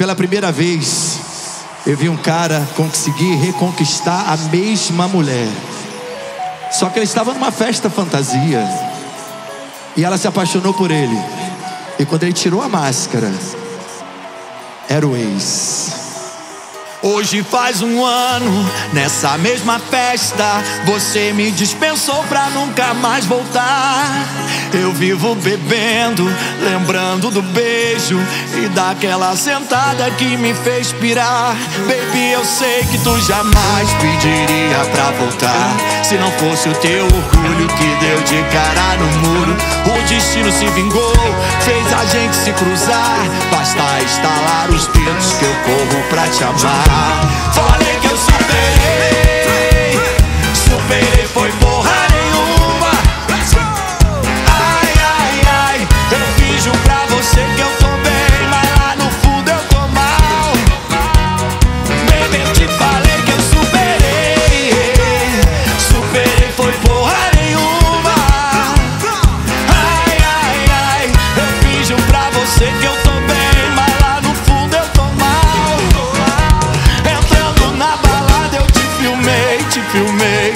pela primeira vez eu vi um cara conseguir reconquistar a mesma mulher. Só que ele estava numa festa fantasia. E ela se apaixonou por ele. E quando ele tirou a máscara, era o ex. Hoje faz um ano, nessa mesma festa, você me dispensou pra nunca mais voltar. Eu vivo bebendo, lembrando do beijo e daquela sentada que me fez pirar. Baby, eu sei que tu jamais pediria pra voltar. Se não fosse o teu orgulho que deu de cara no muro, o destino se vingou, fez gente se cruzar. Basta estalar os dedos que eu corro pra te amar. Falei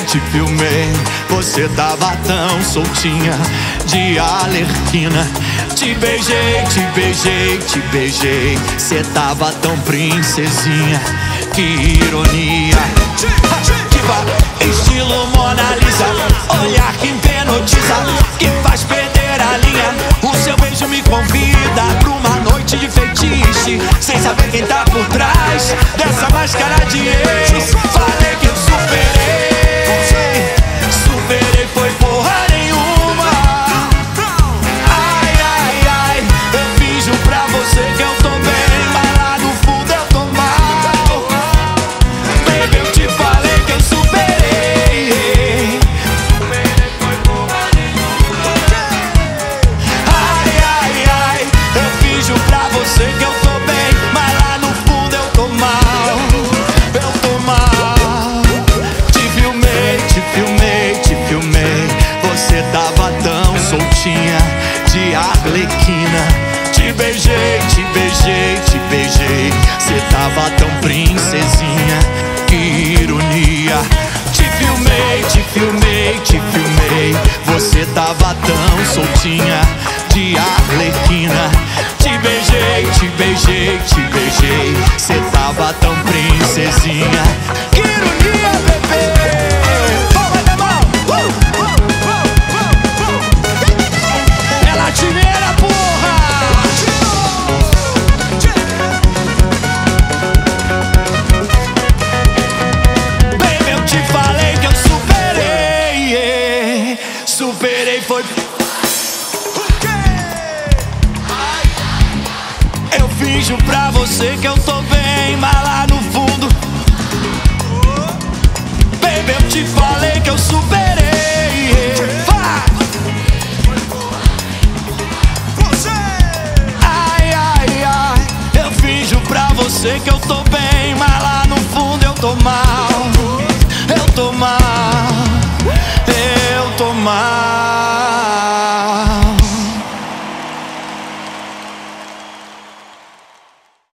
te filmei. Você tava tão soltinha de alerquina. Te beijei, te beijei, te beijei. Você tava tão princesinha, que ironia. Diva, estilo Mona Lisa, olhar que hipnotiza, que faz perder a linha. O seu beijo me convida pra uma noite de fetiche, sem saber quem tá por trás dessa máscara de ex. Falei que eu superei, superei beijei, te beijei, te beijei. Você tava tão princesinha, que ironia. Te filmei, te filmei, te filmei. Você tava tão soltinha de arlequina. Te beijei, te beijei, te beijei. Você tava tão princesinha. Que ironia, finjo pra você que eu tô bem, mas lá no fundo. Baby, eu te falei que eu superei. Vai! Ai, ai, ai, eu finjo pra você que eu tô bem, mas lá no fundo eu tô mal.